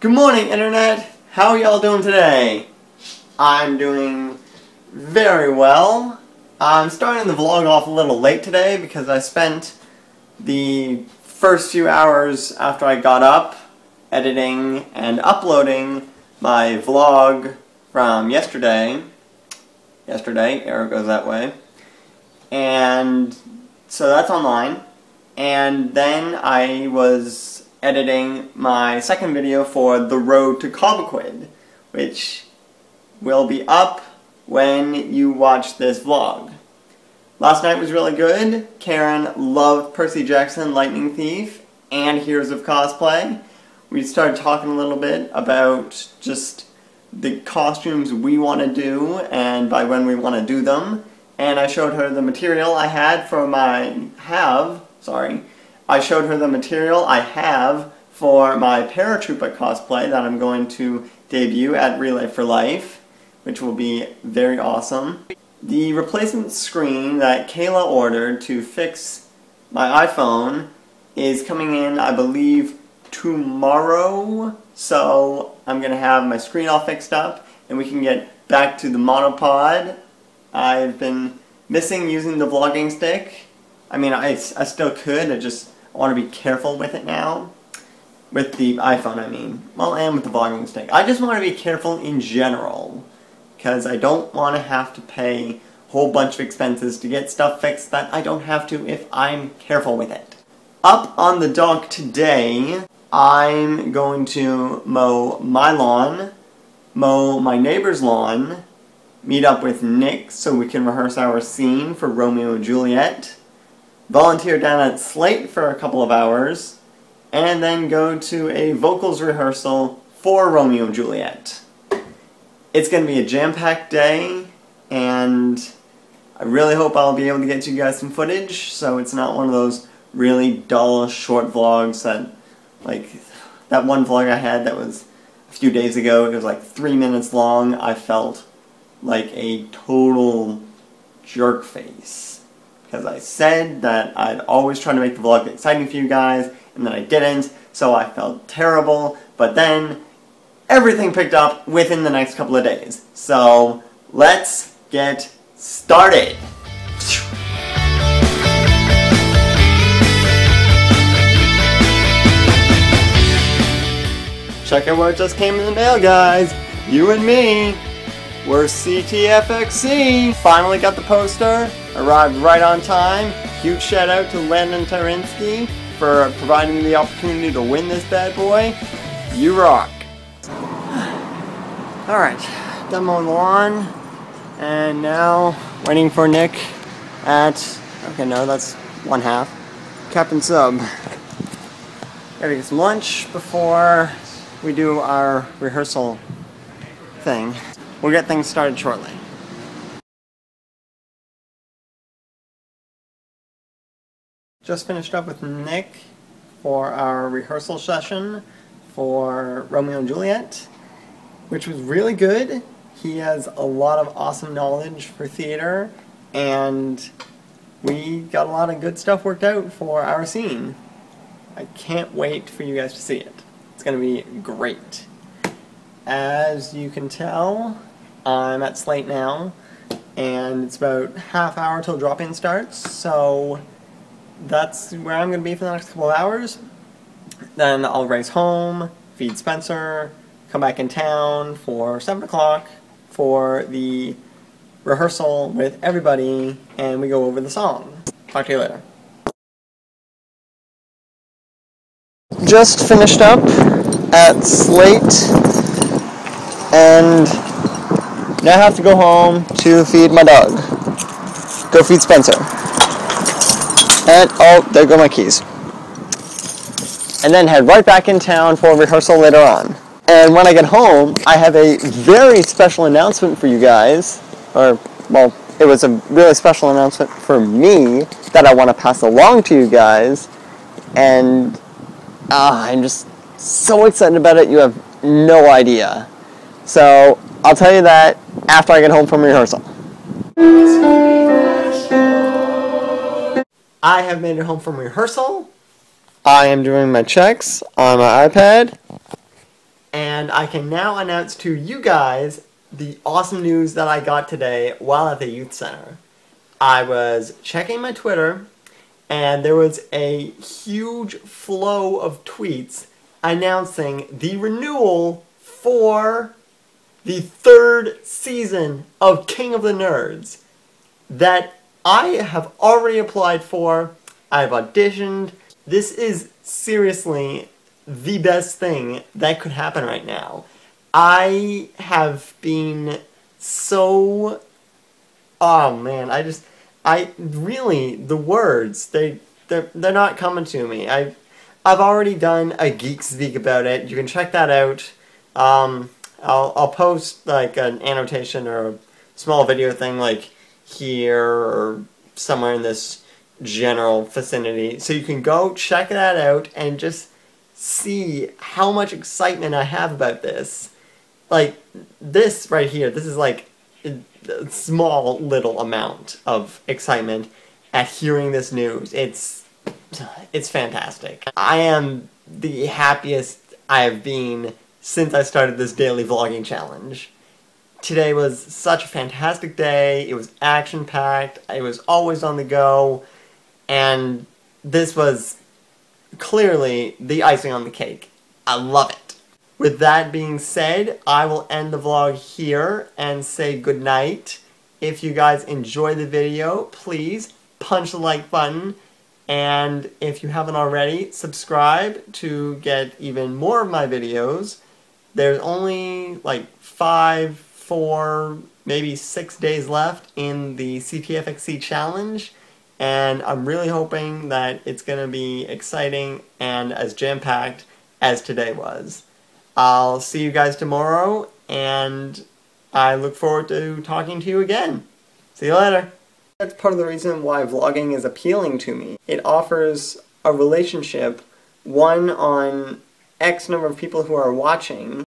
Good morning, Internet! How are y'all doing today? I'm doing very well. I'm starting the vlog off a little late today because I spent the first few hours after I got up editing and uploading my vlog from yesterday. Yesterday, arrow goes that way. And so that's online. And then I was editing my second video for The Road to Cobequid, which will be up when you watch this vlog. Last night was really good. Karen loved Percy Jackson Lightning Thief and Heroes of Cosplay. We started talking a little bit about just the costumes we want to do and by when we want to do them. And I showed her the material I had for my have, sorry, I showed her the material I have for my paratrooper cosplay that I'm going to debut at Relay for Life, which will be very awesome. The replacement screen that Kayla ordered to fix my iPhone is coming in, I believe, tomorrow. So I'm going to have my screen all fixed up and we can get back to the monopod. I've been missing using the vlogging stick. I mean, I, I still could, I just want to be careful with it now. With the iPhone, I mean. Well, and with the vlogging stick. I just want to be careful in general because I don't want to have to pay a whole bunch of expenses to get stuff fixed that I don't have to if I'm careful with it. Up on the dock today, I'm going to mow my lawn, mow my neighbor's lawn, meet up with Nick so we can rehearse our scene for Romeo and Juliet, volunteer down at Slate for a couple of hours, and then go to a vocals rehearsal for Romeo and Juliet. It's going to be a jam-packed day, and I really hope I'll be able to get you guys some footage, so it's not one of those really dull, short vlogs that, like, that one vlog I had that was a few days ago, it was like three minutes long, I felt like a total jerk face. Because I said that I'd always try to make the vlog exciting for you guys, and then I didn't, so I felt terrible, but then everything picked up within the next couple of days. So let's get started. Check out what just came in the mail, guys. You and me. We're CTFXC. Finally got the poster. Arrived right on time. Huge shout out to Landon Tyrinsky for providing me the opportunity to win this bad boy. You rock. Alright, done mowing the lawn, and now waiting for Nick at, okay no, that's one half, Captain Sub. Gotta get some lunch before we do our rehearsal thing. We'll get things started shortly. Just finished up with Nick for our rehearsal session for Romeo and Juliet, which was really good. He has a lot of awesome knowledge for theater, and we got a lot of good stuff worked out for our scene. I can't wait for you guys to see it. It's going to be great. As you can tell, Uh, I'm at Slate now, and it's about half hour till drop-in starts, so that's where I'm going to be for the next couple of hours. Then I'll race home, feed Spencer, come back in town for 7 o'clock for the rehearsal with everybody, and we go over the song. Talk to you later. Just finished up at Slate, and now I have to go home to feed my dog. Go feed Spencer. And, oh, there go my keys. And then head right back in town for rehearsal later on. And when I get home, I have a very special announcement for you guys. Or, well, it was a really special announcement for me that I want to pass along to you guys. And uh, I'm just so excited about it, you have no idea. So, I'll tell you that after I get home from rehearsal. I have made it home from rehearsal. I am doing my checks on my iPad. and I can now announce to you guys the awesome news that I got today while at the youth center. I was checking my Twitter, and there was a huge flow of tweets announcing the renewal for the third season of King of the Nerds that I have already applied for. I've auditioned. This is seriously the best thing that could happen right now. I have been so oh man, I just I really the words they they're they're not coming to me. I've I've already done a geek speak about it. You can check that out. Um, I'll I'll post like an annotation or a small video thing like here or somewhere in this general vicinity, so you can go check that out and just see how much excitement I have about this. Like this right here, this is like a small little amount of excitement at hearing this news. It's it's fantastic. I am the happiest I have been since I started this daily vlogging challenge. Today was such a fantastic day. It was action packed. I was always on the go. And this was clearly the icing on the cake. I love it. With that being said, I will end the vlog here and say goodnight. If you guys enjoy the video, please punch the like button. And if you haven't already, subscribe to get even more of my videos. There's only like five, four, maybe six days left in the CTFxC challenge. And I'm really hoping that it's going to be exciting and as jam-packed as today was. I'll see you guys tomorrow, and I look forward to talking to you again. See you later. That's part of the reason why vlogging is appealing to me. It offers a relationship, one on X number of people who are watching,